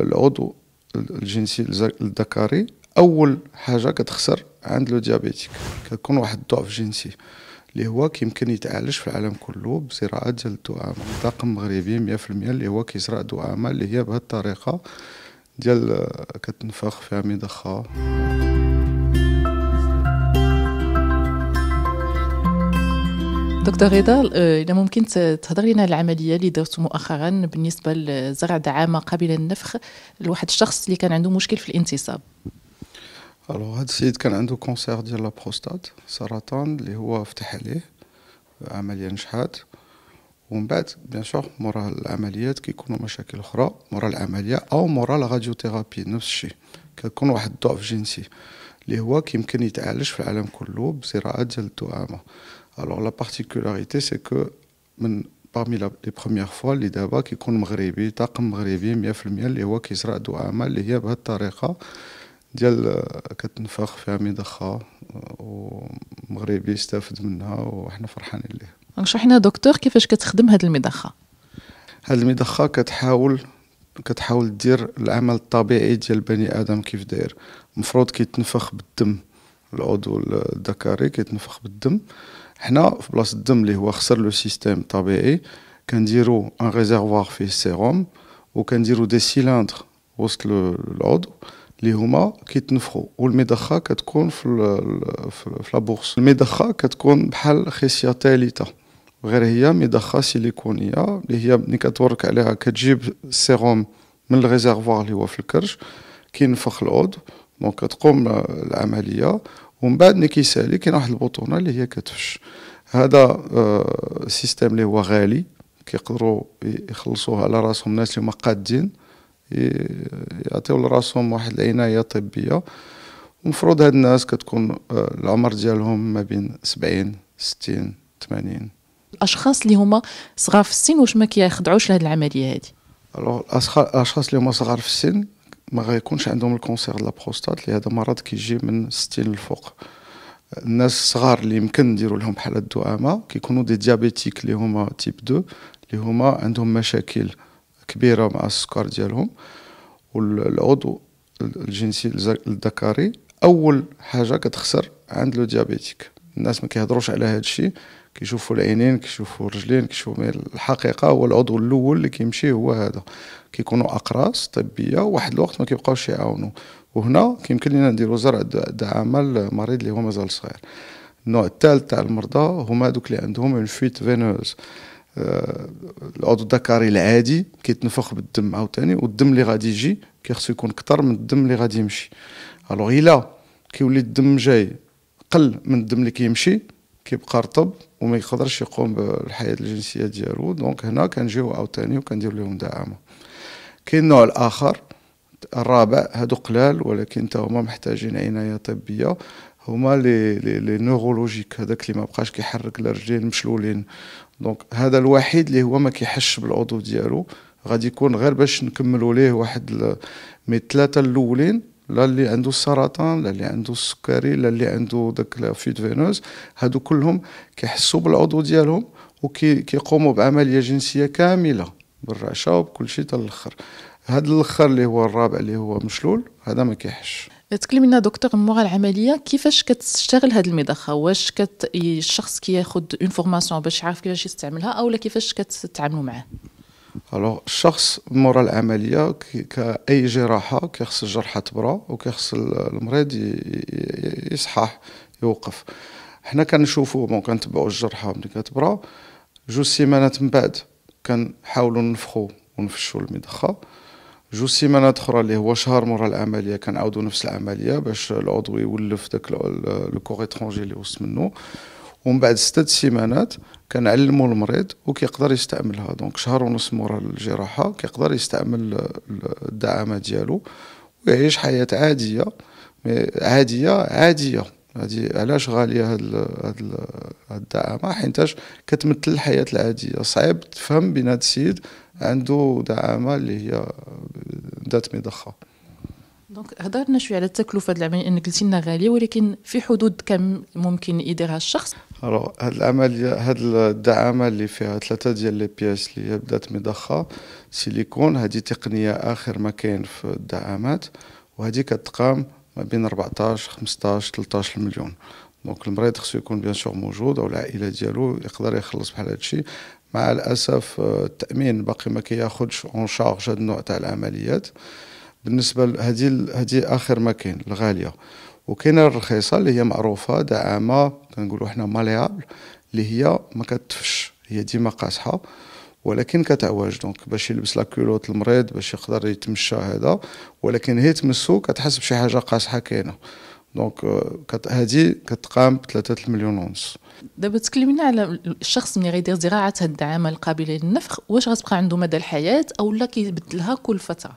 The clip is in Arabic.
العضو الجنسي الذكري أول حاجة كتخسر عند لو ديابيتيك كتكون واحد الضعف جنسي اللي هو كيمكن يتعالج في العالم كله بزراعة ديال الدعامه طاقم مغربي 100% اللي هو كيزرع دعامه اللي هي بهذه الطريقة ديال كتنفخ فيها مضخه دكتور رضا آه، إذا ممكن تهضر لنا العملية اللي درتو مؤخرا بالنسبة لزرع دعامة قابلة للنفخ لواحد الشخص اللي كان عنده مشكل في الانتصاب. alors هاد السيد كان عنده cancer ديال la prostate سرطان اللي هو فتح عليه عملية نجحات. ومن بعد bien sûr مورا العمليات كيكونوا مشاكل أخرى مورا العملية أو مورا la radiothérapie نفس الشيء. كيكون واحد الضعف جنسي اللي هو كيمكن يتعالج في العالم كله بزراعة ديال الدعامة. Alors la particularité c'est que من parmi les premières fois اللي دابا كيكون مغربي طاقم مغربي 100% اللي هو كيزرع دعامة اللي هي بهذه الطريقة ديال كتنفخ فيها مضخة ومغربي يستافد منها وحنا فرحانين ليه. اشرح لنا دكتور كيفاش كتخدم هذه المضخة هذه المضخة كتحاول كتحاول دير العمل الطبيعي ديال البني آدم كيف داير. المفروض كيتنفخ بالدم العضو الذكري كيتنفخ بالدم. حنا في بلاصة الدم اللي هو خسر le système طبيعي كنديرو un réservoir فيه السيروم وكنديرو des cylindres وسط العضو اللي هما كيتنفخوا والمضخة كتكون في في la bourse المضخة كتكون بحال خصية ثالثة غير هي مضخة سيليكونية اللي هي ملي كتورك عليها كتجيب السيروم من ال réservoir اللي هو في الكرش كينفخ العضو. donc كتقوم العملية. ومن بعد ملي كيسالي كاين واحد البطونه اللي هي كتفش. هذا système اللي هو غالي كيقدروا يخلصوه على راسهم الناس اللي هما قادين يعطيو لراسهم واحد العناية طبية. المفروض هاد الناس كتكون العمر ديالهم ما بين سبعين ستين ثمانين الأشخاص اللي هما صغار في السن واش ما كيخضعوش لهاد العملية هادي؟ الأشخاص اللي هما صغار في السن ما غيكونش عندهم ال cancer la prostate اللي هذا مرض كيجي من 60 للفوق الناس الصغار اللي يمكن نديروا لهم بحال الدعامه كيكونوا des diabétiques اللي هما type 2 اللي هما عندهم مشاكل كبيرة مع السكر ديالهم. والعضو الجنسي الذكري أول حاجة كتخسر عند le diabétique الناس ما كيهضروش على هذا الشيء كيشوفوا العينين كيشوفوا الرجلين كيشوفوا الحقيقة هو العضو الأول اللي كيمشي هو هذا. كيكونوا أقراص طبية وواحد الوقت ما كيبقاوش يعاونوا. وهنا كيمكن لنا نديروا زرع دعامه للمريض اللي هو مازال صغير. النوع الثالث تاع المرضى هما دوك اللي عندهم une fuite veineuse العضو الذكري العادي كيتنفخ بالدم عاوتاني والدم اللي غادي يجي كيخصو يكون أكثر من الدم اللي غادي يمشي. alors إلا كيولي الدم جاي قل من الدم اللي كيمشي كيبقى رطب وما يقدرش يقوم بالحياة الجنسية ديالو. donc هنا كنجيو عاوتاني وكندير لهم دعامة. كاين النوع الآخر الرابع هادو قلال ولكن تا هما محتاجين عناية طبية. هما les les, les neurologiques هذاك اللي ما بقاش كيحرك لا رجلين مشلولين. donc هذا الوحيد اللي هو ما كيحسش بالعضو ديالو. غادي يكون غير باش نكملوا ليه واحد mais ثلاثة الأولين لا اللي عنده السرطان لا اللي عنده السكري لا اللي عنده داك la fuite veineuse هادو كلهم كيحسوا بالعضو ديالهم وكيقوموا بعملية جنسية كاملة بالرعشة وبكل شيء حتى الآخر هذا الأخر اللي هو الرابع اللي هو مشلول هذا ما كيحسش. تكلم لنا دكتور مورا العملية كيفاش كتشتغل هذه المضخة؟ واش كت... الشخص كياخذ une formation باش يعرف كيفاش يستعملها أو لا كيفاش كتعاملوا معاه؟ alors الشخص مورا العملية كأي جراحة كيخص الجرحه تبرا وكيخص المريض يصحح يوقف حنا كنشوفوا bon كنتبعوا الجرحه ملي كتبرا جوج سيمانات من بعد كنحاولوا نفخوا ونفشوا المضخه جوج سيمانات أخرى اللي هو شهر مورا العملية كنعاودوا نفس العملية باش العضو يولف داك le corps étranger اللي وسط منه ومن بعد ستة سيمانات كنعلموا المريض وكيقدر يستعملها. donc شهر ونص مورا الجراحة كيقدر يستعمل الدعامة ديالو ويعيش حياة عادية عادية عادية. هادي علاش غالية هاد هاد الدعامة؟ حيتاش كتمثل الحياة العادية. صعيب تفهم بين هاد السيد عنده دعامة اللي هي ذات مضخة. donc هضرنا شوية على التكلفة ديال العملية انك قلتي لنا غالية ولكن في حدود كم ممكن يديرها الشخص؟ هاد العملية هاد الدعامة اللي فيها ثلاثة ديال les pièces اللي هي بدات مضخه سيليكون هذه تقنية آخر ما كاين في الدعامات وهذه كتقام ما بين 14 15 13 مليون donc المريض خصو يكون bien sûr موجود أو العائلة ديالو يقدر يخلص بحال هادشي. مع الأسف التأمين باقي ما كياخذش en charge هاد النوع تاع العمليات. بالنسبة لهذه هذه آخر ما كاين الغالية. وكاينه الرخيصة اللي هي معروفة دعامه كنقولوا حنا malléable اللي هي ما كتفش هي ديما قاصحه ولكن كتعوج donc باش يلبس la culotte المريض باش يقدر يتمشى هذا. ولكن هي تمسو كتحس بشي حاجة قاصحه كاينة. donc هذه كتقام ب 3 مليون ونص. دابا تكلمنا على الشخص ملي غيدير زراعة هاد الدعامة القابلة للنفخ. واش غتبقى عنده مدى الحياة أو لا كيبدلها كل فترة؟